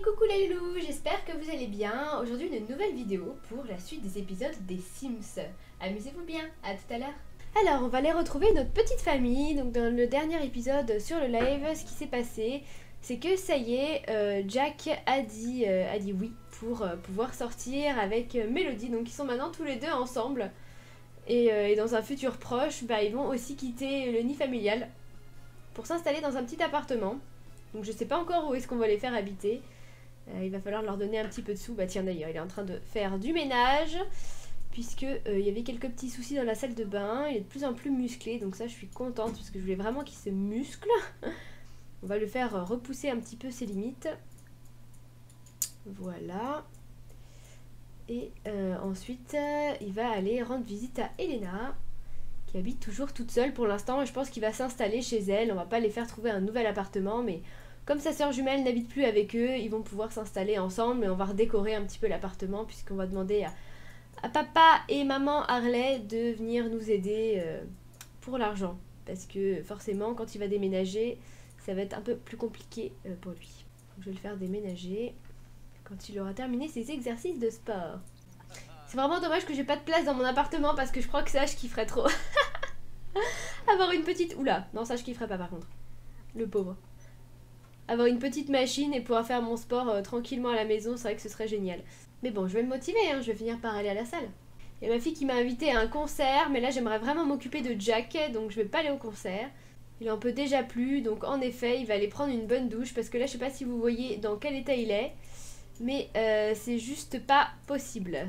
Coucou les loulous, j'espère que vous allez bien. Aujourd'hui une nouvelle vidéo pour la suite des épisodes des Sims. Amusez-vous bien, à tout à l'heure. Alors on va aller retrouver notre petite famille. Donc dans le dernier épisode sur le live, ce qui s'est passé, c'est que ça y est, euh, Jack a dit, euh, a dit oui pour euh, pouvoir sortir avec Mélodie. Donc ils sont maintenant tous les deux ensemble. Et, et dans un futur proche, bah, ils vont aussi quitter le nid familial pour s'installer dans un petit appartement. Donc je sais pas encore où est-ce qu'on va les faire habiter. Euh, il va falloir leur donner un petit peu de sous. Bah tiens d'ailleurs, il est en train de faire du ménage. Puisque euh, il y avait quelques petits soucis dans la salle de bain. Il est de plus en plus musclé. Donc ça je suis contente parce que je voulais vraiment qu'il se muscle. On va le faire repousser un petit peu ses limites. Voilà. Et euh, ensuite, il va aller rendre visite à Elena qui habite toujours toute seule pour l'instant. Je pense qu'il va s'installer chez elle. On va pas les faire trouver un nouvel appartement, mais comme sa soeur jumelle n'habite plus avec eux, ils vont pouvoir s'installer ensemble et on va redécorer un petit peu l'appartement puisqu'on va demander à, papa et maman Harley de venir nous aider euh, pour l'argent. Parce que forcément, quand il va déménager, ça va être un peu plus compliqué euh, pour lui. je vais le faire déménager quand il aura terminé ses exercices de sport. C'est vraiment dommage que j'ai pas de place dans mon appartement parce que je crois que ça, je kifferais trop. Avoir une petite... Oula, non ça je kifferais pas par contre. Le pauvre avoir une petite machine et pouvoir faire mon sport euh, tranquillement à la maison, c'est vrai que ce serait génial. Mais bon, je vais me motiver, hein, je vais finir par aller à la salle. Il y a ma fille qui m'a invité à un concert, mais là j'aimerais vraiment m'occuper de Jack, donc je vais pas aller au concert. Il en peut déjà plus, donc en effet, il va aller prendre une bonne douche, parce que là je sais pas si vous voyez dans quel état il est, mais euh, c'est juste pas possible.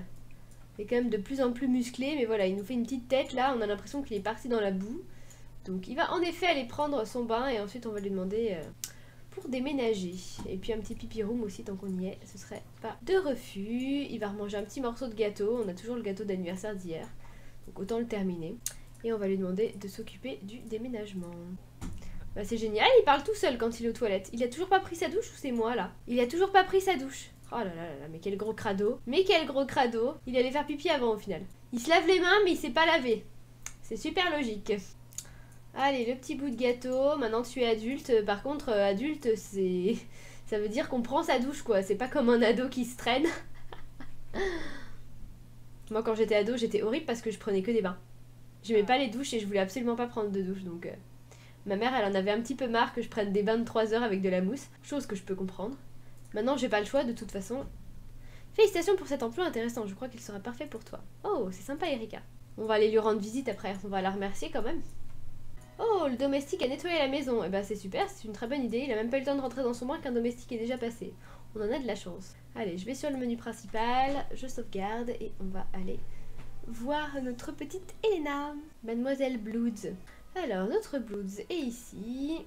Il est quand même de plus en plus musclé, mais voilà, il nous fait une petite tête là, on a l'impression qu'il est parti dans la boue. Donc il va en effet aller prendre son bain et ensuite on va lui demander euh, pour déménager. Et puis un petit pipi room aussi tant qu'on y est, ce serait pas de refus. Il va remanger un petit morceau de gâteau, on a toujours le gâteau d'anniversaire d'hier, donc autant le terminer. Et on va lui demander de s'occuper du déménagement. Bah c'est génial, il parle tout seul quand il est aux toilettes. Il a toujours pas pris sa douche ou c'est moi là? Il a toujours pas pris sa douche. Oh là là là mais quel gros crado. Mais quel gros crado. Il allait faire pipi avant au final. Il se lave les mains mais il s'est pas lavé. C'est super logique. Allez, le petit bout de gâteau. Maintenant tu es adulte. Par contre, euh, adulte, c'est. Ça veut dire qu'on prend sa douche, quoi. C'est pas comme un ado qui se traîne. Moi, quand j'étais ado, j'étais horrible parce que je prenais que des bains. J'aimais pas les douches et je voulais absolument pas prendre de douche. Donc, euh, ma mère, elle en avait un petit peu marre que je prenne des bains de 3 heures avec de la mousse. Chose que je peux comprendre. Maintenant, j'ai pas le choix de toute façon. Félicitations pour cet emploi intéressant. Je crois qu'il sera parfait pour toi. Oh, c'est sympa, Erika. On va aller lui rendre visite après. On va la remercier quand même. Oh, le domestique a nettoyé la maison. Eh ben c'est super, c'est une très bonne idée. Il a même pas eu le temps de rentrer dans son bain qu'un domestique est déjà passé. On en a de la chance. Allez, je vais sur le menu principal, je sauvegarde et on va aller voir notre petite Elena, Mademoiselle Bloods. Alors, notre Bloods est ici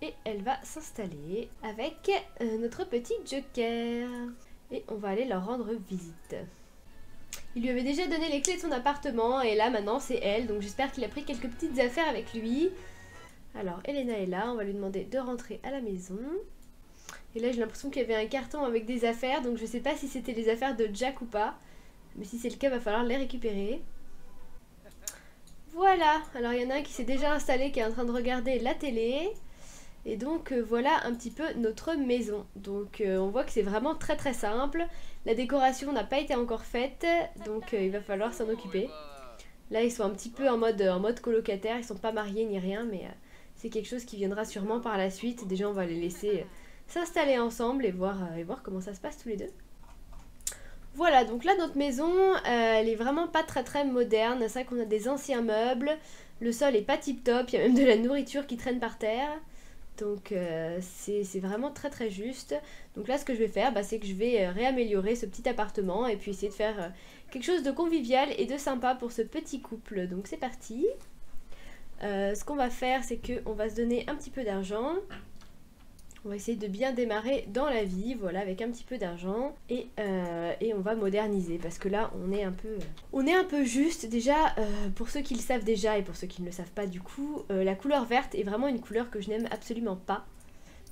et elle va s'installer avec euh, notre petit Joker. Et on va aller leur rendre visite. Il lui avait déjà donné les clés de son appartement et là maintenant c'est elle. Donc j'espère qu'il a pris quelques petites affaires avec lui. Alors Elena est là, on va lui demander de rentrer à la maison. Et là j'ai l'impression qu'il y avait un carton avec des affaires. Donc je sais pas si c'était les affaires de Jack ou pas. Mais si c'est le cas, va falloir les récupérer. Voilà, alors il y en a un qui s'est déjà installé, qui est en train de regarder la télé. Et donc euh, voilà un petit peu notre maison. Donc euh, on voit que c'est vraiment très très simple. La décoration n'a pas été encore faite, donc euh, il va falloir s'en occuper. Là ils sont un petit peu en mode, colocataire, ils sont pas mariés ni rien, mais c'est quelque chose qui viendra sûrement par la suite. Déjà on va les laisser s'installer ensemble et voir, et voir comment ça se passe tous les deux. Voilà, donc là notre maison, elle est vraiment pas très très moderne. C'est vrai qu'on a des anciens meubles, le sol est pas tip top, il y a même de la nourriture qui traîne par terre. Donc euh, c'est vraiment très très juste. Donc là ce que je vais faire, bah, c'est que je vais euh, réaméliorer ce petit appartement et puis essayer de faire euh, quelque chose de convivial et de sympa pour ce petit couple. Donc c'est parti. ce qu'on va faire, c'est qu'on va se donner un petit peu d'argent. On va essayer de bien démarrer dans la vie, voilà, avec un petit peu d'argent. Et, euh, on va moderniser, parce que là, on est un peu... On est un peu juste. Déjà, euh, pour ceux qui le savent déjà, et pour ceux qui ne le savent pas du coup, euh, la couleur verte est vraiment une couleur que je n'aime absolument pas.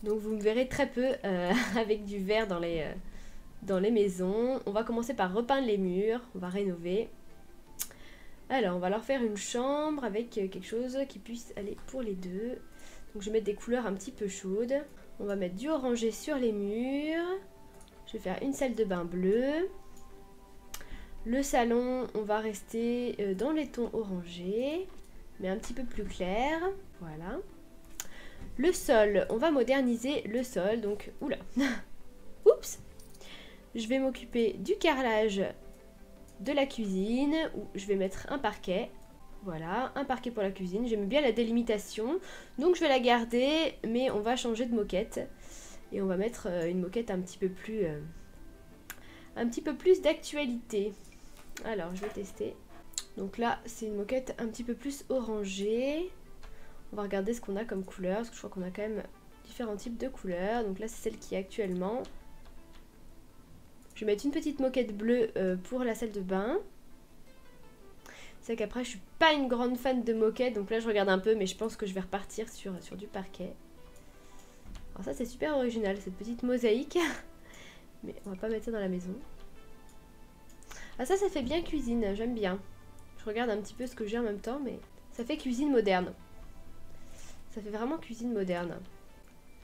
Donc vous me verrez très peu avec du vert dans les, dans les maisons. On va commencer par repeindre les murs, on va rénover. Alors, on va leur faire une chambre avec quelque chose qui puisse aller pour les deux. Donc je vais mettre des couleurs un petit peu chaudes. On va mettre du orangé sur les murs. vais faire une salle de bain bleue. Le salon, on va rester euh, dans les tons orangés, mais un petit peu plus clair. Voilà. Le sol, on va moderniser le sol. Donc, oula. Oups. Je vais m'occuper du carrelage de la cuisine, où je vais mettre un parquet. Voilà, un parquet pour la cuisine. J'aime bien la délimitation, donc je vais la garder, mais on va changer de moquette. Et on va mettre euh, une moquette un petit peu plus... Euh, un petit peu plus d'actualité. Alors, je vais tester. Donc là, c'est une moquette un petit peu plus orangée. On va regarder ce qu'on a comme couleur, parce que je crois qu'on a quand même différents types de couleurs. Donc là, c'est celle qui est actuellement. Je vais mettre une petite moquette bleue euh, pour la salle de bain. C'est qu'après, je suis pas une grande fan de moquette, donc là, je regarde un peu, mais je pense que je vais repartir sur, sur du parquet. Alors ça, c'est super original, cette petite mosaïque. mais on va pas mettre ça dans la maison. Ah ça, ça fait bien cuisine, j'aime bien. Je regarde un petit peu ce que j'ai en même temps, mais ça fait cuisine moderne. Ça fait vraiment cuisine moderne.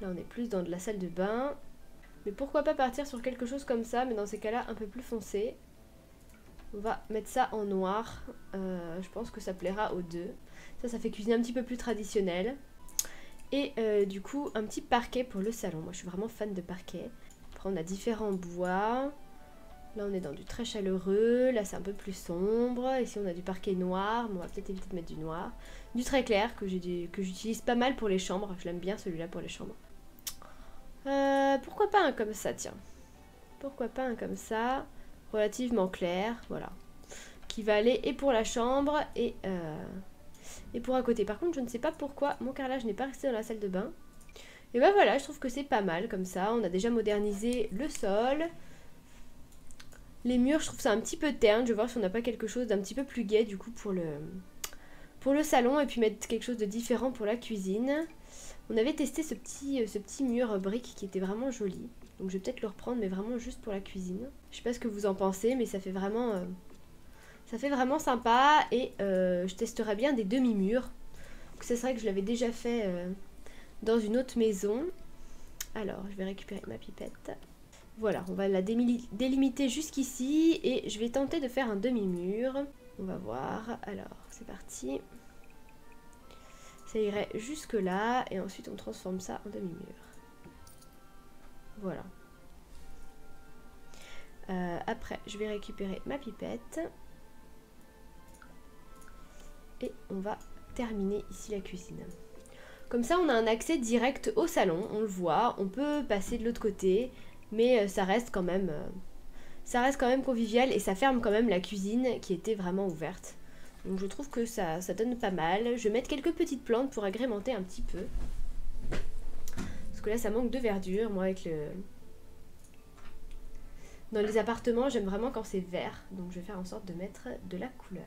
Là, on est plus dans de la salle de bain. Mais pourquoi pas partir sur quelque chose comme ça, mais dans ces cas-là, un peu plus foncé. On va mettre ça en noir. Euh, je pense que ça plaira aux deux. Ça, ça fait cuisine un petit peu plus traditionnelle. Et euh, du coup, un petit parquet pour le salon. Moi, je suis vraiment fan de parquet. Après, on a différents bois. Là, on est dans du très chaleureux. Là, c'est un peu plus sombre. Ici, on a du parquet noir. on va peut-être éviter de mettre du noir. Du très clair que j'utilise pas mal pour les chambres. Je l'aime bien celui-là pour les chambres. Euh, pourquoi pas un comme ça, tiens. Pourquoi pas un comme ça? Relativement clair, voilà. Qui va aller et pour la chambre et, euh, et pour à côté. Par contre, je ne sais pas pourquoi mon carrelage n'est pas resté dans la salle de bain. Et ben voilà, je trouve que c'est pas mal comme ça. On a déjà modernisé le sol. Les murs, je trouve ça un petit peu terne. Je vais voir si on n'a pas quelque chose d'un petit peu plus gai du coup pour le, pour le salon. Et puis mettre quelque chose de différent pour la cuisine. On avait testé ce petit, ce petit mur brique qui était vraiment joli. Donc je vais peut-être le reprendre, mais vraiment juste pour la cuisine. Je sais pas ce que vous en pensez, mais ça fait vraiment... Euh, ça fait vraiment sympa. Et euh, je testerai bien des demi-murs. C'est vrai que je l'avais déjà fait dans une autre maison. Alors, je vais récupérer ma pipette. Voilà, on va la délimiter jusqu'ici et je vais tenter de faire un demi-mur. On va voir. Alors, c'est parti. Ça irait jusque là et ensuite on transforme ça en demi-mur. Voilà. Euh, après, je vais récupérer ma pipette. Et on va terminer ici la cuisine. Comme ça, on a un accès direct au salon, on le voit. On peut passer de l'autre côté, mais euh, ça reste quand même... Euh, ça reste quand même convivial et ça ferme quand même la cuisine qui était vraiment ouverte. Donc je trouve que ça, ça donne pas mal. Je vais mettre quelques petites plantes pour agrémenter un petit peu. Parce que là, ça manque de verdure. Moi, avec le... Dans les appartements, j'aime vraiment quand c'est vert. Donc je vais faire en sorte de mettre de la couleur.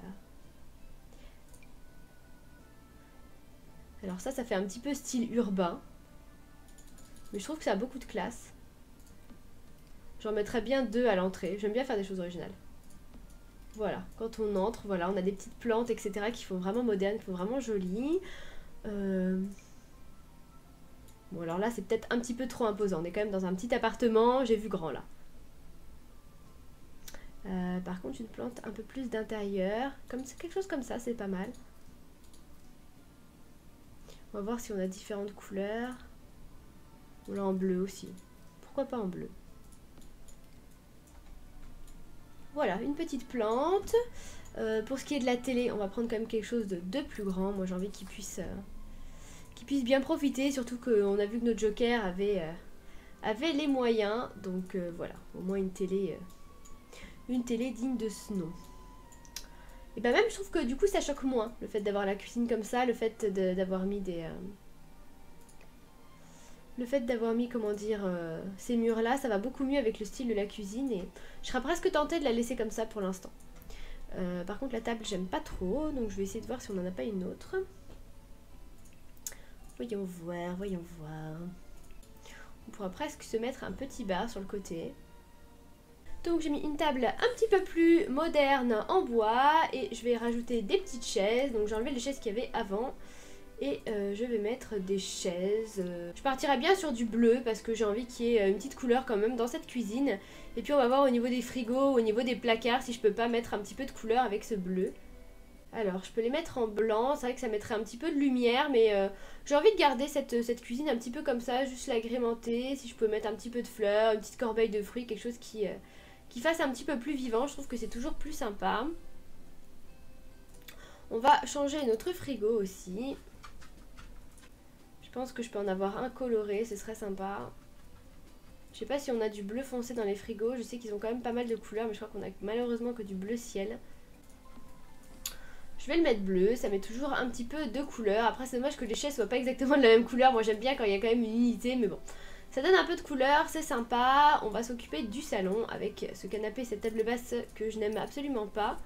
Alors ça, ça fait un petit peu style urbain. Mais je trouve que ça a beaucoup de classe. J'en mettrais bien deux à l'entrée. J'aime bien faire des choses originales. Voilà, quand on entre, voilà, on a des petites plantes, etc. qui font vraiment modernes, qui font vraiment jolies. Euh, bon, alors là, c'est peut-être un petit peu trop imposant. On est quand même dans un petit appartement, j'ai vu grand là. Euh, par contre, une plante un peu plus d'intérieur, quelque chose comme ça, c'est pas mal. On va voir si on a différentes couleurs. Ou là en bleu aussi. Pourquoi pas en bleu? Voilà, une petite plante. Euh, pour ce qui est de la télé, on va prendre quand même quelque chose de, plus grand. Moi, j'ai envie qu'il puisse, euh, puisse bien profiter. Surtout qu'on a vu que notre Joker avait, euh, les moyens. Donc voilà, au moins une télé, une télé digne de ce nom. Et bah même, je trouve que du coup, ça choque moins. Le fait d'avoir la cuisine comme ça, le fait d'avoir mis des le fait d'avoir mis, comment dire, euh, ces murs-là, ça va beaucoup mieux avec le style de la cuisine et je serais presque tentée de la laisser comme ça pour l'instant. Euh, par contre, la table, j'aime pas trop, donc je vais essayer de voir si on en a pas une autre. Voyons voir, voyons voir. On pourra presque se mettre un petit bar sur le côté. Donc j'ai mis une table un petit peu plus moderne en bois et je vais rajouter des petites chaises. Donc j'ai enlevé les chaises qu'il y avait avant Et euh, je vais mettre des chaises. Je partirai bien sur du bleu parce que j'ai envie qu'il y ait une petite couleur quand même dans cette cuisine. Et puis on va voir au niveau des frigos, au niveau des placards, si je peux pas mettre un petit peu de couleur avec ce bleu. Alors, je peux les mettre en blanc. C'est vrai que ça mettrait un petit peu de lumière, mais euh, j'ai envie de garder cette, cette, cuisine un petit peu comme ça, juste l'agrémenter. Si je peux mettre un petit peu de fleurs, une petite corbeille de fruits, quelque chose qui, euh, qui fasse un petit peu plus vivant. Je trouve que c'est toujours plus sympa. On va changer notre frigo aussi. Je pense que je peux en avoir un coloré, ce serait sympa. Je sais pas si on a du bleu foncé dans les frigos. Je sais qu'ils ont quand même pas mal de couleurs, mais je crois qu'on a malheureusement que du bleu ciel. Je vais le mettre bleu, ça met toujours un petit peu de couleur. Après c'est dommage que les chaises soient pas exactement de la même couleur. Moi j'aime bien quand il y a quand même une unité, mais bon. Ça donne un peu de couleur, c'est sympa. On va s'occuper du salon avec ce canapé, cette table basse que je n'aime absolument pas.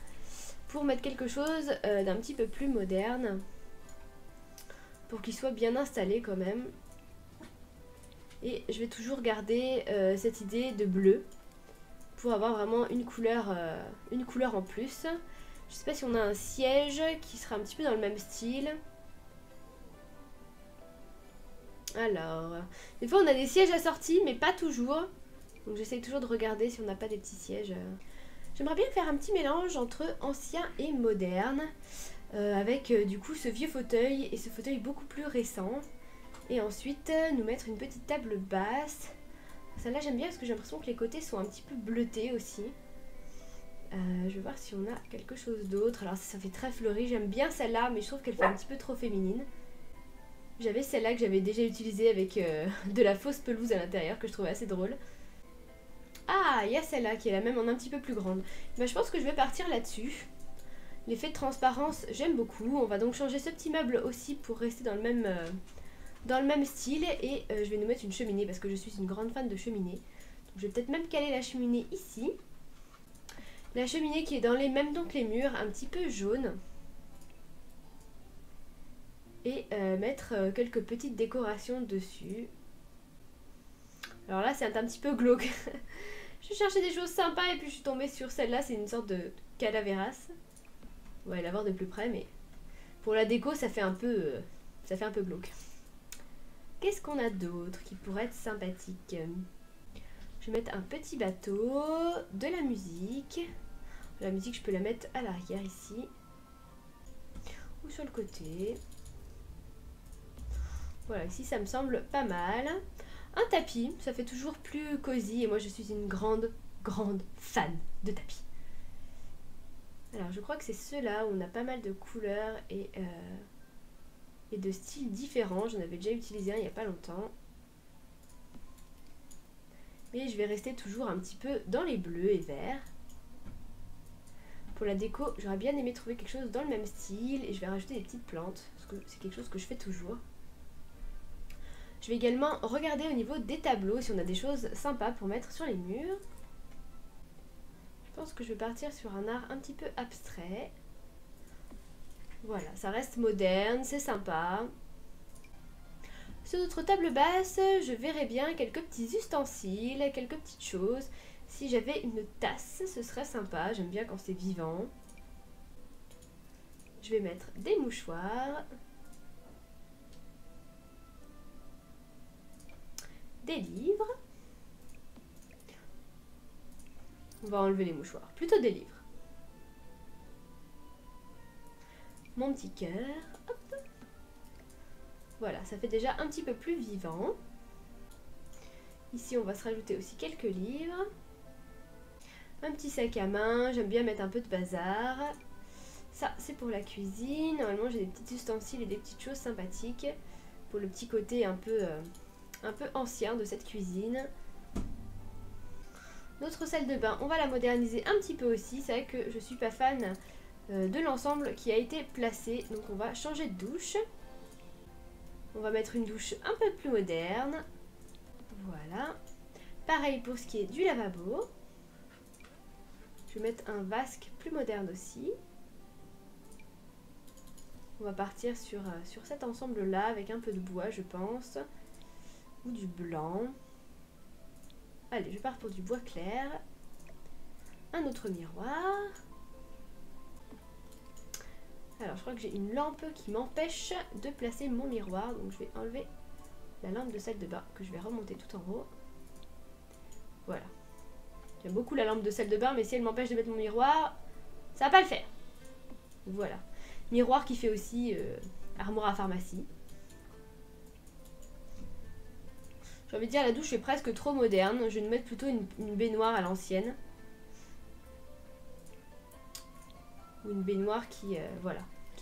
Pour mettre quelque chose euh, d'un petit peu plus moderne. Pour qu'il soit bien installé quand même. Et je vais toujours garder euh, cette idée de bleu. Pour avoir vraiment une couleur, euh, une couleur en plus. Je sais pas si on a un siège qui sera un petit peu dans le même style. Alors, des fois on a des sièges assortis, mais pas toujours. Donc j'essaye toujours de regarder si on n'a pas des petits sièges. J'aimerais bien faire un petit mélange entre ancien et moderne. Euh, avec euh, du coup ce vieux fauteuil et ce fauteuil beaucoup plus récent. Et ensuite euh, nous mettre une petite table basse. Celle-là j'aime bien parce que j'ai l'impression que les côtés sont un petit peu bleutés aussi. Euh, je vais voir si on a quelque chose d'autre. Alors ça fait très fleuri, j'aime bien celle-là, mais je trouve qu'elle fait un petit peu trop féminine. J'avais celle-là que j'avais déjà utilisée avec euh, de la fausse pelouse à l'intérieur, que je trouvais assez drôle. Ah, il y a celle-là qui est la même en un petit peu plus grande. Mais je pense que je vais partir là-dessus. L'effet de transparence, j'aime beaucoup. On va donc changer ce petit meuble aussi pour rester dans le même, euh, dans le même style. Et je vais nous mettre une cheminée parce que je suis une grande fan de cheminée. Je vais peut-être même caler la cheminée ici. La cheminée qui est dans les mêmes tons que les murs, un petit peu jaune. Et euh, mettre euh, quelques petites décorations dessus. Alors là, c'est un, petit peu glauque. je cherchais des choses sympas et puis je suis tombée sur celle-là. C'est une sorte de calaveras. On va aller la voir de plus près, mais pour la déco, ça fait un peu, euh, ça fait un peu glauque. Qu'est-ce qu'on a d'autre qui pourrait être sympathique? Mettre un petit bateau, de la musique. La musique, je peux la mettre à l'arrière ici. Ou sur le côté. Voilà, ici ça me semble pas mal. Un tapis, ça fait toujours plus cosy. Et moi, je suis une grande, grande fan de tapis. Alors, je crois que c'est ceux-là où on a pas mal de couleurs et, euh, et de styles différents. J'en avais déjà utilisé un il n'y a pas longtemps. Mais je vais rester toujours un petit peu dans les bleus et verts. Pour la déco, j'aurais bien aimé trouver quelque chose dans le même style et je vais rajouter des petites plantes, parce que c'est quelque chose que je fais toujours. Je vais également regarder au niveau des tableaux si on a des choses sympas pour mettre sur les murs. Je pense que je vais partir sur un art un petit peu abstrait. Voilà, ça reste moderne, c'est sympa. Sur notre table basse, je verrais bien quelques petits ustensiles, quelques petites choses. Si j'avais une tasse, ce serait sympa. J'aime bien quand c'est vivant. Je vais mettre des mouchoirs. Des livres. On va enlever les mouchoirs. Plutôt des livres. Mon petit cœur. Voilà, ça fait déjà un petit peu plus vivant. Ici, on va se rajouter aussi quelques livres. Un petit sac à main, j'aime bien mettre un peu de bazar. Ça, c'est pour la cuisine. Normalement, j'ai des petits ustensiles et des petites choses sympathiques pour le petit côté un peu, euh, ancien de cette cuisine. Notre salle de bain, on va la moderniser un petit peu aussi. C'est vrai que je suis pas fan euh, de l'ensemble qui a été placé. Donc on va changer de douche. On va mettre une douche un peu plus moderne. Voilà. Pareil pour ce qui est du lavabo. Je vais mettre un vasque plus moderne aussi. On va partir sur, euh, sur cet ensemble-là avec un peu de bois, je pense. Ou du blanc. Allez, je pars pour du bois clair. Un autre miroir. Alors, je crois que j'ai une lampe qui m'empêche de placer mon miroir. Donc, je vais enlever la lampe de salle de bain que je vais remonter tout en haut. Voilà. J'aime beaucoup la lampe de salle de bain, mais si elle m'empêche de mettre mon miroir, ça va pas le faire. Voilà. Miroir qui fait aussi euh, armoire à pharmacie. J'ai envie de dire, la douche est presque trop moderne. Je vais mettre plutôt une, baignoire à l'ancienne. Ou une baignoire qui, euh,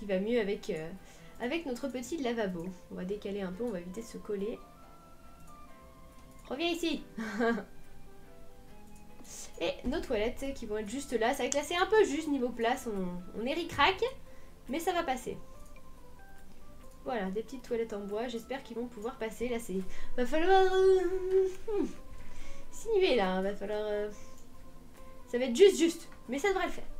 va mieux avec, euh, avec notre petit lavabo. On va décaler un peu, on va éviter de se coller. Reviens ici Et nos toilettes qui vont être juste là. Ça va classer un peu juste niveau place. On, on est ric-rac, mais ça va passer. Voilà, des petites toilettes en bois. J'espère qu'ils vont pouvoir passer. Là, c'est... Va falloir... Euh, hmm, là. Hein. Va falloir... Euh, ça va être juste, juste. Mais ça devrait le faire.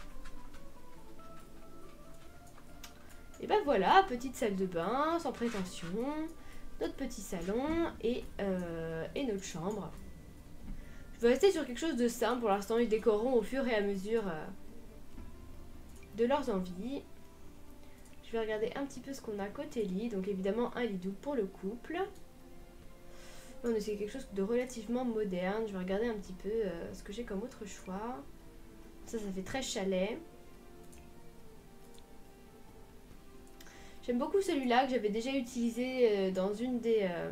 Et ben voilà, petite salle de bain, sans prétention. Notre petit salon et, euh, et notre chambre. Je vais rester sur quelque chose de simple pour l'instant. Ils décoreront au fur et à mesure de leurs envies. Je vais regarder un petit peu ce qu'on a côté lit. Donc évidemment un lit doux pour le couple. On essaie quelque chose de relativement moderne. Je vais regarder un petit peu euh, ce que j'ai comme autre choix. Ça, ça fait très chalet. J'aime beaucoup celui-là que j'avais déjà utilisé euh, dans une des... Euh,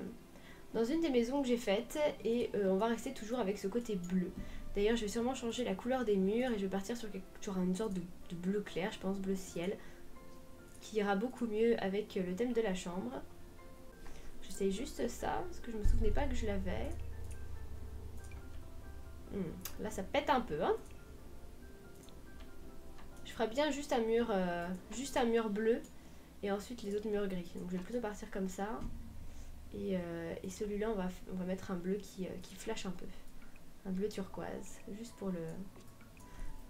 dans une des maisons que j'ai faites et on va rester toujours avec ce côté bleu. D'ailleurs, je vais sûrement changer la couleur des murs et je vais partir sur, sur une sorte de, bleu clair, je pense bleu ciel qui ira beaucoup mieux avec le thème de la chambre. J'essaye juste ça, parce que je me souvenais pas que je l'avais. Hmm, là, ça pète un peu. Hein je ferai bien juste un mur, euh, juste un mur bleu et ensuite les autres murs gris. Donc je vais plutôt partir comme ça. Et, euh, celui-là, on va, on va mettre un bleu qui, euh, qui flash un peu. Un bleu turquoise, juste pour le,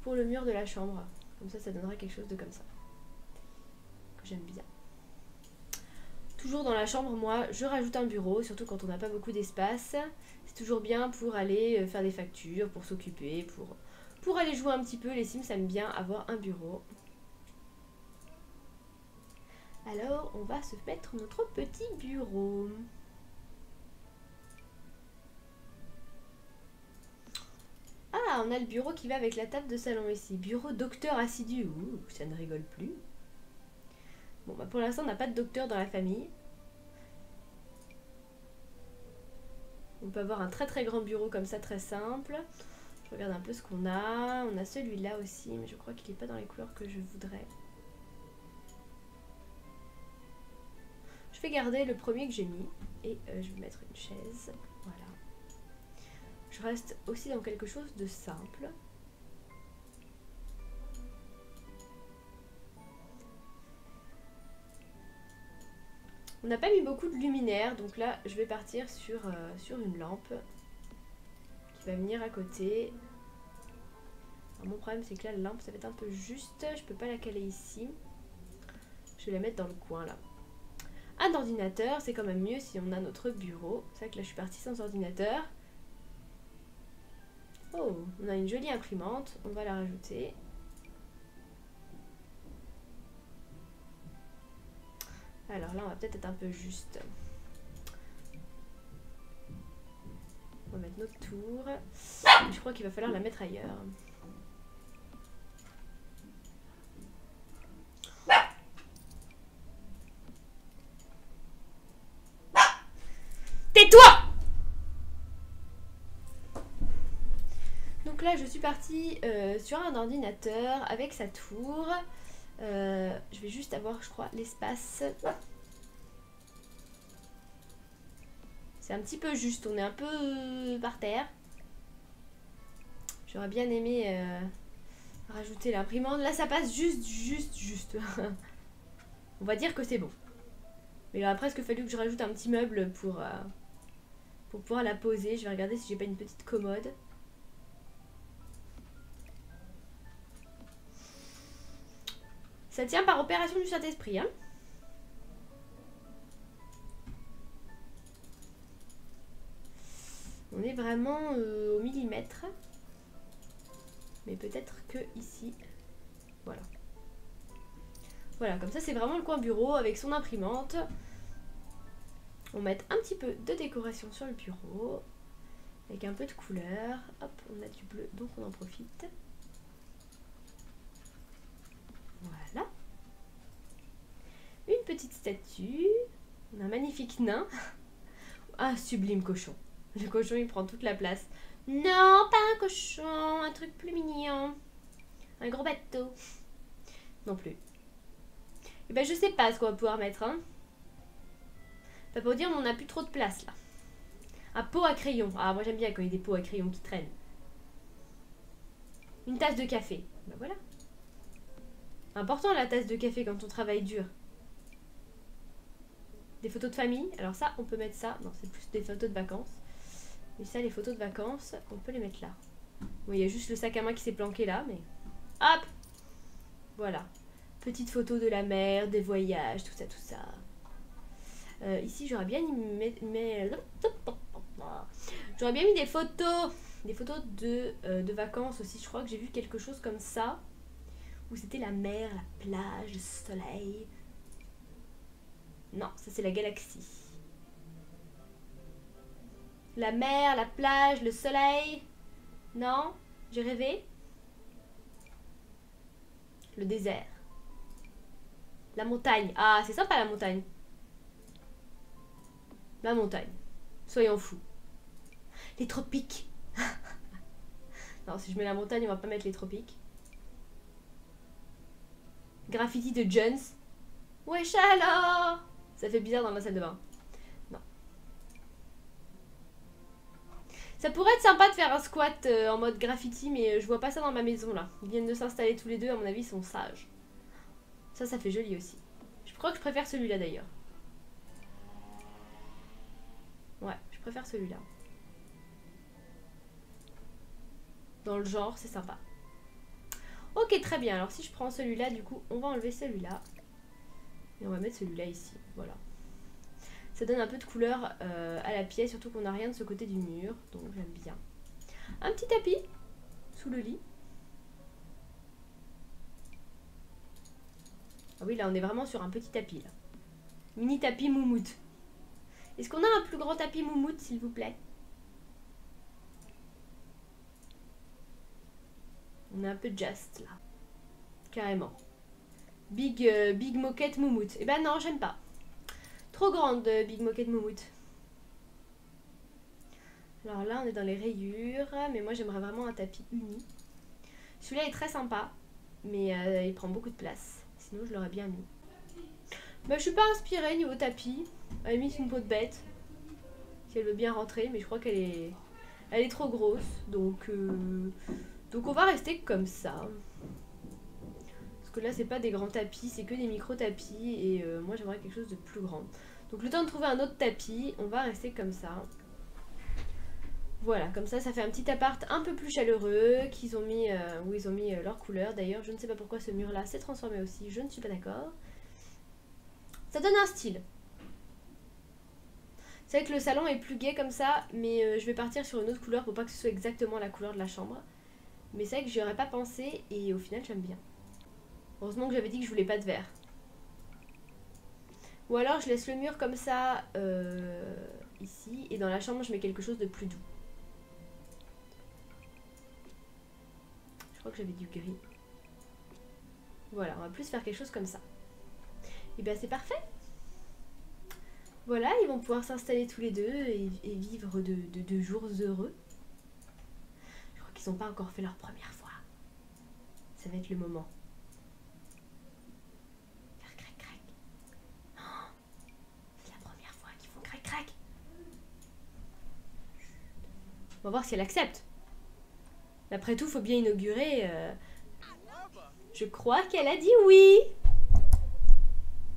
pour le mur de la chambre. Comme ça, ça donnera quelque chose de comme ça j'aime bien. Toujours dans la chambre, moi, je rajoute un bureau, surtout quand on n'a pas beaucoup d'espace. C'est toujours bien pour aller euh, faire des factures, pour s'occuper, pour, pour aller jouer un petit peu. Les Sims aiment bien avoir un bureau. Alors, on va se mettre notre petit bureau. Ah, on a le bureau qui va avec la table de salon ici. Bureau docteur assidu. Ouh, ça ne rigole plus. Bon, bah pour l'instant, on n'a pas de docteur dans la famille. On peut avoir un très très grand bureau comme ça, très simple. Je regarde un peu ce qu'on a. On a celui-là aussi, mais je crois qu'il n'est pas dans les couleurs que je voudrais. Je vais garder le premier que j'ai mis. Et euh, je vais mettre une chaise. Voilà. Je reste aussi dans quelque chose de simple. On n'a pas mis beaucoup de luminaire, donc là je vais partir sur, euh, sur une lampe qui va venir à côté. mon problème c'est que là la lampe ça va être un peu juste, je peux pas la caler ici. Je vais la mettre dans le coin là. Un ordinateur, c'est quand même mieux si on a notre bureau. C'est vrai que là je suis partie sans ordinateur. Oh, on a une jolie imprimante, on va la rajouter. Alors là, on va peut-être être un peu juste. On va mettre notre tour. Je crois qu'il va falloir la mettre ailleurs. Tais-toi Donc je suis partie euh, sur un ordinateur avec sa tour. Euh, je vais juste avoir, je crois, l'espace. C'est un petit peu juste, on est un peu euh, par terre. J'aurais bien aimé rajouter l'imprimante. Là, ça passe juste, juste, juste. on va dire que c'est bon. Mais il aurait presque fallu que je rajoute un petit meuble pour, pour pouvoir la poser. Je vais regarder si j'ai pas une petite commode. Ça tient par opération du Saint-Esprit. Hein On est vraiment euh, au millimètre. Mais peut-être que ici. Voilà. Voilà, comme ça c'est vraiment le coin bureau avec son imprimante. On met un petit peu de décoration sur le bureau. Avec un peu de couleur. Hop, on a du bleu, donc on en profite. Voilà. Une petite statue. Un magnifique nain. Ah, sublime cochon. Le cochon, il prend toute la place. Non, pas un cochon, un truc plus mignon. Un gros bateau. Non plus. Eh ben, je sais pas ce qu'on va pouvoir mettre, hein. Pas pour dire, on n'a plus trop de place, là. Un pot à crayon. Ah, moi j'aime bien quand il y a des pots à crayon qui traînent. Une tasse de café. Ben voilà. Important la tasse de café quand on travaille dur. Des photos de famille. Alors ça, on peut mettre ça. Non, c'est plus des photos de vacances. Mais ça, les photos de vacances, on peut les mettre là. Oui, il y a juste le sac à main qui s'est planqué là, mais... Hop Voilà. Petite photo de la mer, des voyages, tout ça, tout ça. Euh, ici, j'aurais bien mis... J'aurais bien mis des photos. Des photos de, euh, de vacances aussi. Je crois que j'ai vu quelque chose comme ça. Où c'était la mer, la plage, le soleil. Non, ça c'est la galaxie. La mer, la plage, le soleil. Non J'ai rêvé Le désert. La montagne. Ah, c'est sympa la montagne. La montagne. Soyons fous. Les tropiques. non, si je mets la montagne, on va pas mettre les tropiques. Graffiti de Jones. Wesh alors? Ça fait bizarre dans la salle de bain. Non. Ça pourrait être sympa de faire un squat euh, en mode graffiti, mais euh, je vois pas ça dans ma maison là. Ils viennent de s'installer tous les deux, à mon avis, ils sont sages. Ça, ça fait joli aussi. Je crois que je préfère celui-là d'ailleurs. Ouais, je préfère celui-là. Dans le genre, c'est sympa. Ok, très bien. Alors si je prends celui-là, du coup, on va enlever celui-là. Et on va mettre celui-là ici. Voilà. Ça donne un peu de couleur euh, à la pièce, surtout qu'on n'a rien de ce côté du mur. Donc j'aime bien. Un petit tapis sous le lit. Ah oui, là on est vraiment sur un petit tapis là. Mini tapis moumoute. Est-ce qu'on a un plus grand tapis moumoute, s'il vous plaît? On est un peu just là. Carrément. Big, euh, big moquette moumoute. Eh ben non, j'aime pas. Trop grande, euh, Big Moquette Moumoute. Alors là, on est dans les rayures. Mais moi, j'aimerais vraiment un tapis uni. Celui-là est très sympa. Mais euh, il prend beaucoup de place. Sinon, je l'aurais bien mis. Bah, je suis pas inspirée niveau tapis. Elle a mis une peau de bête. Si elle veut bien rentrer. Mais je crois qu'elle est... Elle est trop grosse. Donc... Donc on va rester comme ça. Que là c'est pas des grands tapis, c'est que des micro tapis et euh, moi j'aimerais quelque chose de plus grand. Donc le temps de trouver un autre tapis, on va rester comme ça. Voilà, comme ça, ça fait un petit appart un peu plus chaleureux qu'ils ont mis, euh, où ils ont mis euh, leur couleur. D'ailleurs, je ne sais pas pourquoi ce mur-là s'est transformé aussi, je ne suis pas d'accord. Ça donne un style. C'est vrai que le salon est plus gai comme ça, mais je vais partir sur une autre couleur pour pas que ce soit exactement la couleur de la chambre. Mais c'est vrai que j'y aurais pas pensé et au final j'aime bien. Heureusement que j'avais dit que je voulais pas de vert. Ou alors je laisse le mur comme ça euh, ici et dans la chambre je mets quelque chose de plus doux. Je crois que j'avais du gris. Voilà, on va plus faire quelque chose comme ça. Et bien c'est parfait. Voilà, ils vont pouvoir s'installer tous les deux et, vivre de, de, de jours heureux n'ont pas encore fait leur première fois. Ça va être le moment. Faire crac crac. Oh, c'est la première fois qu'ils font crac crac. On va voir si elle accepte. Après tout, faut bien inaugurer. Euh, je crois qu'elle a dit oui.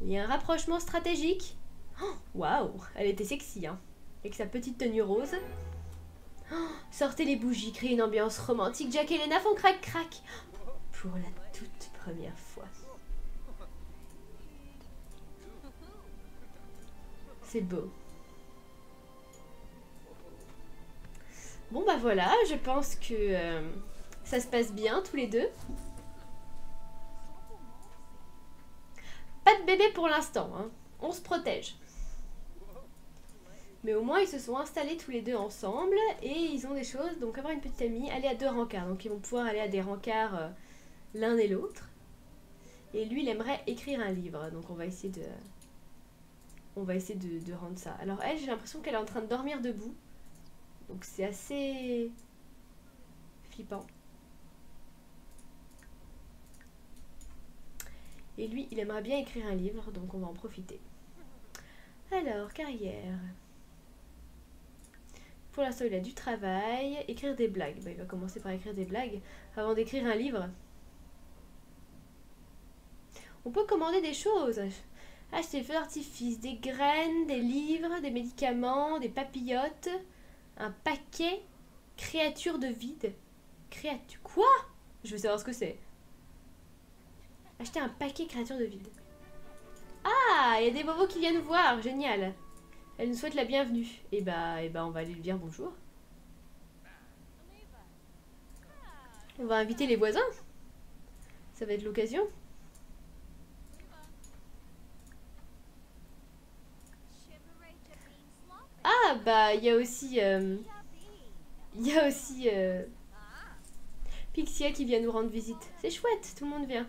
Il y a un rapprochement stratégique. Oh, waouh, elle était sexy, hein. Avec sa petite tenue rose. sortez les bougies, créez une ambiance romantique. Jack et Lena font crac-crac. Pour la toute première fois. C'est beau. Bon bah voilà, je pense que euh, ça se passe bien tous les deux. pas de bébé pour l'instant. Hein. On se protège. Mais au moins, ils se sont installés tous les deux ensemble et ils ont des choses. Donc, avoir une petite amie, aller à deux rencarts. Donc, ils vont pouvoir aller à des rencarts euh, l'un et l'autre. Et lui, il aimerait écrire un livre. Donc, on va essayer de. On va essayer de, de rendre ça. Alors, elle, j'ai l'impression qu'elle est en train de dormir debout. Donc, c'est assez flippant. Et lui, il aimerait bien écrire un livre, donc on va en profiter. Alors, carrière. Pour l'instant, il a du travail. Écrire des blagues. Bah, il va commencer par écrire des blagues avant d'écrire un livre. On peut commander des choses. Acheter des feux d'artifice, des graines, des livres, des médicaments, des papillotes, un paquet, créature de vide. Créature. Quoi? Je veux savoir ce que c'est. Acheter un paquet créature de vide. Ah, il y a des bobos qui viennent voir. Génial. Elle nous souhaite la bienvenue. Et eh bah, et eh bah, on va aller lui dire bonjour. On va inviter les voisins. Ça va être l'occasion. Ah bah il y a aussi euh, il y a aussi euh, Pixia qui vient nous rendre visite. C'est chouette, tout le monde vient.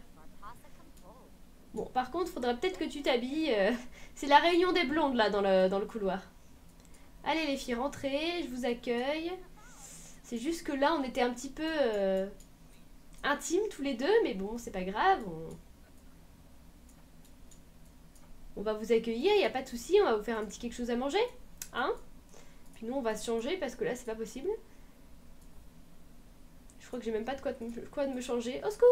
Bon, par contre, faudra peut-être que tu t'habilles. Euh, c'est la réunion des blondes, là, dans le, dans le couloir. Allez, les filles, rentrez. Je vous accueille. C'est juste que là, on était un petit peu euh, intimes tous les deux. Mais bon, c'est pas grave. On... on va vous accueillir, il n'y a pas de souci. On va vous faire un petit quelque chose à manger. Hein? Puis nous, on va se changer parce que là, c'est pas possible. Je crois que j'ai même pas de quoi, de, me changer. Au secours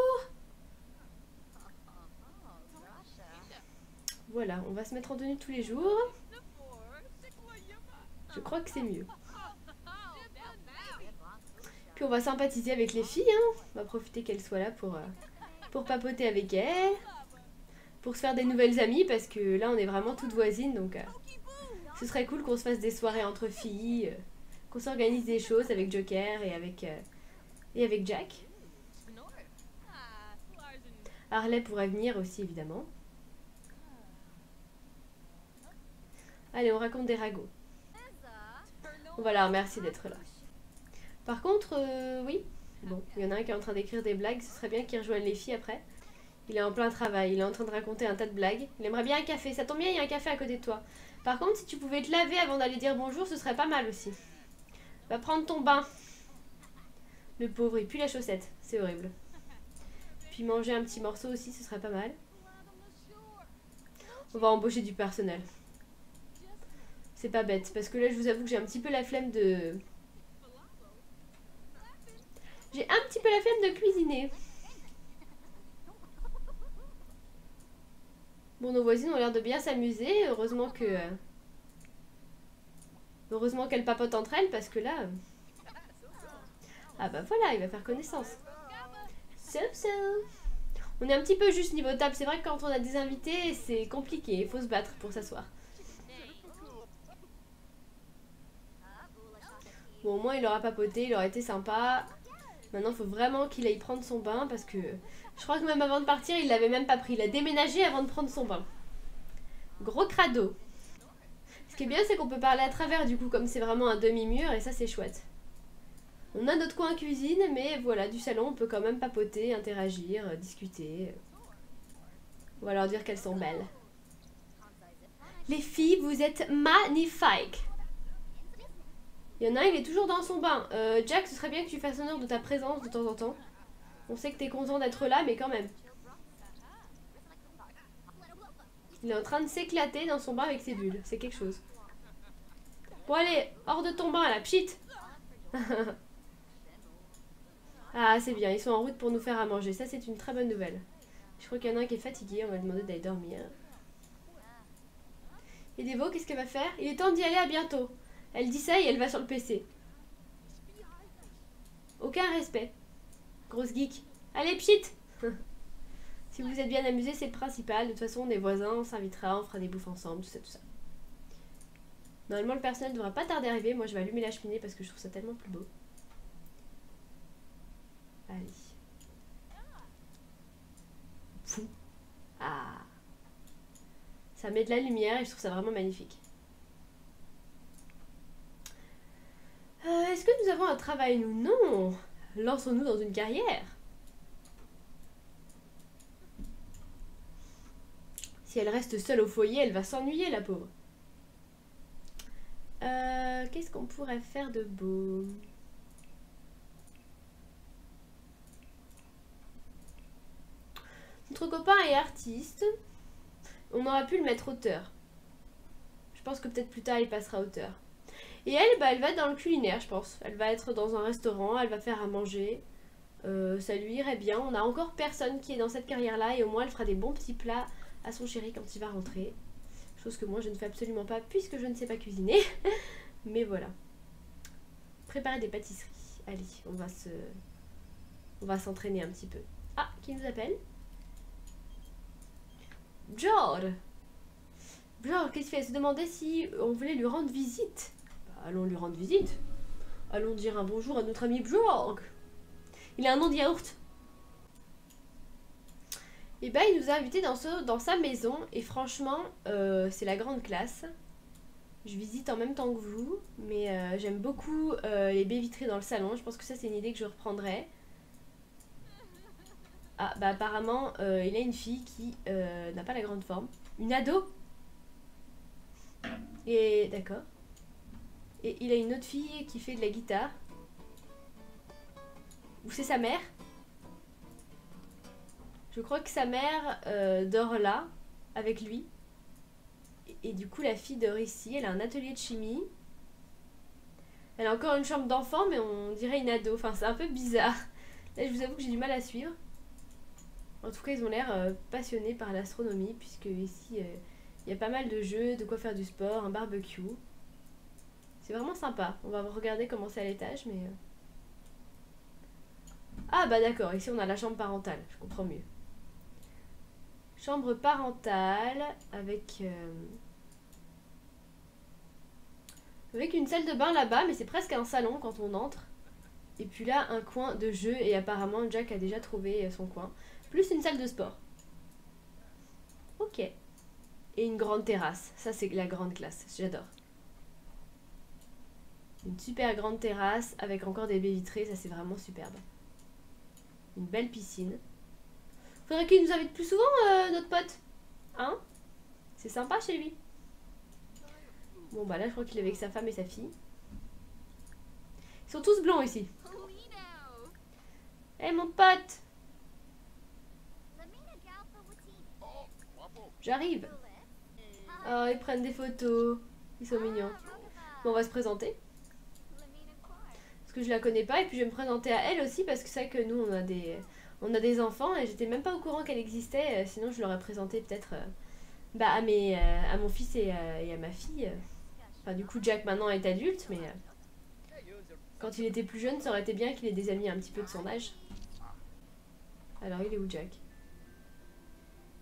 Voilà, on va se mettre en tenue tous les jours. Je crois que c'est mieux. Puis on va sympathiser avec les filles. Hein. On va profiter qu'elles soient là pour, euh, pour papoter avec elles. Pour se faire des nouvelles amies parce que là on est vraiment toutes voisines. Donc euh, ce serait cool qu'on se fasse des soirées entre filles. Euh, qu'on s'organise des choses avec Joker et avec, et avec Jack. Harley pourrait venir aussi évidemment. Allez, on raconte des ragots. Voilà, merci d'être là. Par contre, euh, oui. Bon, il y en a un qui est en train d'écrire des blagues. Ce serait bien qu'il rejoigne les filles après. Il est en plein travail. Il est en train de raconter un tas de blagues. Il aimerait bien un café. Ça tombe bien, il y a un café à côté de toi. Par contre, si tu pouvais te laver avant d'aller dire bonjour, ce serait pas mal aussi. Va prendre ton bain. Le pauvre, il pue la chaussette. C'est horrible. Puis manger un petit morceau aussi, ce serait pas mal. On va embaucher du personnel. C'est pas bête, parce que là, je vous avoue que j'ai un petit peu la flemme de... J'ai un petit peu la flemme de cuisiner. Bon, nos voisines ont l'air de bien s'amuser. Heureusement que... Heureusement qu'elles papotent entre elles, parce que là... Ah bah voilà, il va faire connaissance. On est un petit peu juste niveau table. C'est vrai que quand on a des invités, c'est compliqué. Il faut se battre pour s'asseoir. Bon, au moins, il aura papoté, il aura été sympa. Maintenant, il faut vraiment qu'il aille prendre son bain parce que je crois que même avant de partir, il l'avait même pas pris. Il a déménagé avant de prendre son bain. Gros crado. Ce qui est bien, c'est qu'on peut parler à travers du coup, comme c'est vraiment un demi-mur et ça, c'est chouette. On a notre coin cuisine, mais voilà, du salon, on peut quand même papoter, interagir, euh, discuter. On va leur dire qu'elles sont belles. Les filles, vous êtes magnifiques. Il y en a un, il est toujours dans son bain. Euh, Jack, ce serait bien que tu fasses honneur de ta présence de temps en temps. On sait que t'es content d'être là, mais quand même. Il est en train de s'éclater dans son bain avec ses bulles. C'est quelque chose. Bon, allez, hors de ton bain, là, pchit Ah, c'est bien, ils sont en route pour nous faire à manger. Ça, c'est une très bonne nouvelle. Je crois qu'il y en a un qui est fatigué, on va lui demander d'aller dormir. Et Devo, qu'est-ce qu'elle va faire? Il est temps d'y aller, à bientôt. Elle dit ça et elle va sur le PC. Aucun respect. Grosse geek. Allez, pchit Si vous êtes bien amusés, c'est le principal. De toute façon, on est voisins, on s'invitera, on fera des bouffes ensemble, tout ça, tout ça. Normalement, le personnel ne devra pas tarder à arriver. Moi, je vais allumer la cheminée parce que je trouve ça tellement plus beau. Allez. Fou. Ah. Ça met de la lumière et je trouve ça vraiment magnifique. Euh, est-ce que nous avons un travail, nous? Non Lançons-nous dans une carrière. Si elle reste seule au foyer, elle va s'ennuyer, la pauvre. Euh, Qu'est-ce qu'on pourrait faire de beau? Notre copain est artiste. On aurait pu le mettre auteur. Je pense que peut-être plus tard il passera auteur. Et elle, bah, elle va être dans le culinaire, je pense. Elle va être dans un restaurant, elle va faire à manger. Euh, ça lui irait bien. On a encore personne qui est dans cette carrière-là et au moins elle fera des bons petits plats à son chéri quand il va rentrer. Chose que moi je ne fais absolument pas puisque je ne sais pas cuisiner. Mais voilà. Préparer des pâtisseries. Allez, on va se... On va s'entraîner un petit peu. Ah, qui nous appelle? George George, qu'est-ce qu'il fait? Se demander si on voulait lui rendre visite. Allons lui rendre visite. Allons dire un bonjour à notre ami George. Il a un nom de yaourt. Et eh ben, il nous a invités dans, sa maison. Et franchement, euh, c'est la grande classe. Je visite en même temps que vous. Mais euh, j'aime beaucoup euh, les baies vitrées dans le salon. Je pense que ça, c'est une idée que je reprendrai. Ah, bah apparemment, il a une fille qui n'a pas la grande forme. Une ado Et d'accord. Et il a une autre fille qui fait de la guitare. Ou c'est sa mère Je crois que sa mère euh, dort là, avec lui. Et, du coup, la fille dort ici. Elle a un atelier de chimie. Elle a encore une chambre d'enfant, mais on dirait une ado. Enfin, c'est un peu bizarre. Là, je vous avoue que j'ai du mal à suivre. En tout cas, ils ont l'air euh, passionnés par l'astronomie, puisque ici, euh, il y a pas mal de jeux, de quoi faire du sport, un barbecue. C'est vraiment sympa. On va regarder comment c'est à l'étage, mais... Euh. Ah bah d'accord, ici on a la chambre parentale, je comprends mieux. Chambre parentale avec... Avec une salle de bain là-bas, mais c'est presque un salon quand on entre. Et puis là, un coin de jeu, et apparemment Jack a déjà trouvé son coin. Plus une salle de sport. Ok. Et une grande terrasse. Ça, c'est la grande classe. J'adore. Une super grande terrasse avec encore des baies vitrées. Ça, c'est vraiment superbe. Une belle piscine. Faudrait qu'il nous invite plus souvent, euh, notre pote. Hein? C'est sympa chez lui. Bon, bah là, je crois qu'il est avec sa femme et sa fille. Ils sont tous blancs ici. Hé, mon pote J'arrive. Oh, ils prennent des photos. Ils sont mignons. Bon, on va se présenter. Que je la connais pas. Et puis je vais me présenter à elle aussi. Parce que c'est vrai que nous, on a des, on a des enfants. Et j'étais même pas au courant qu'elle existait. Euh, sinon, je l'aurais présenté peut-être euh, bah, à, mes, euh, à mon fils et, et, à ma fille. Enfin, du coup, Jack maintenant est adulte. Mais quand il était plus jeune, ça aurait été bien qu'il ait des amis un petit peu de son âge. Alors, il est où Jack?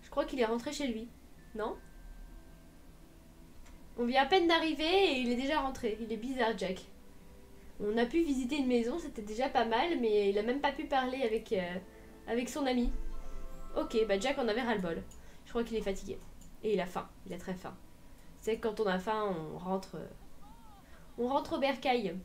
Je crois qu'il est rentré chez lui. Non? On vient à peine d'arriver et il est déjà rentré. Il est bizarre, Jack. On a pu visiter une maison, c'était déjà pas mal, mais il a même pas pu parler avec, euh, avec son ami. Ok, bah Jack en avait ras-le-bol. Je crois qu'il est fatigué. Et il a faim, il a très faim. C'est que quand on a faim, on rentre... Euh, on rentre au bercail.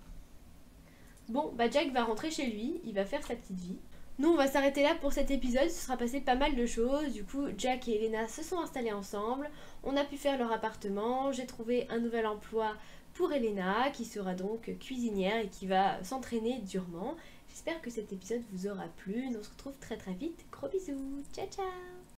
Bon, bah Jack va rentrer chez lui, il va faire sa petite vie. Nous, on va s'arrêter là pour cet épisode. Ce sera passé pas mal de choses. Du coup, Jack et Elena se sont installés ensemble. On a pu faire leur appartement. J'ai trouvé un nouvel emploi pour Elena, qui sera donc cuisinière et qui va s'entraîner durement. J'espère que cet épisode vous aura plu. On se retrouve très très vite. Gros bisous. Ciao ciao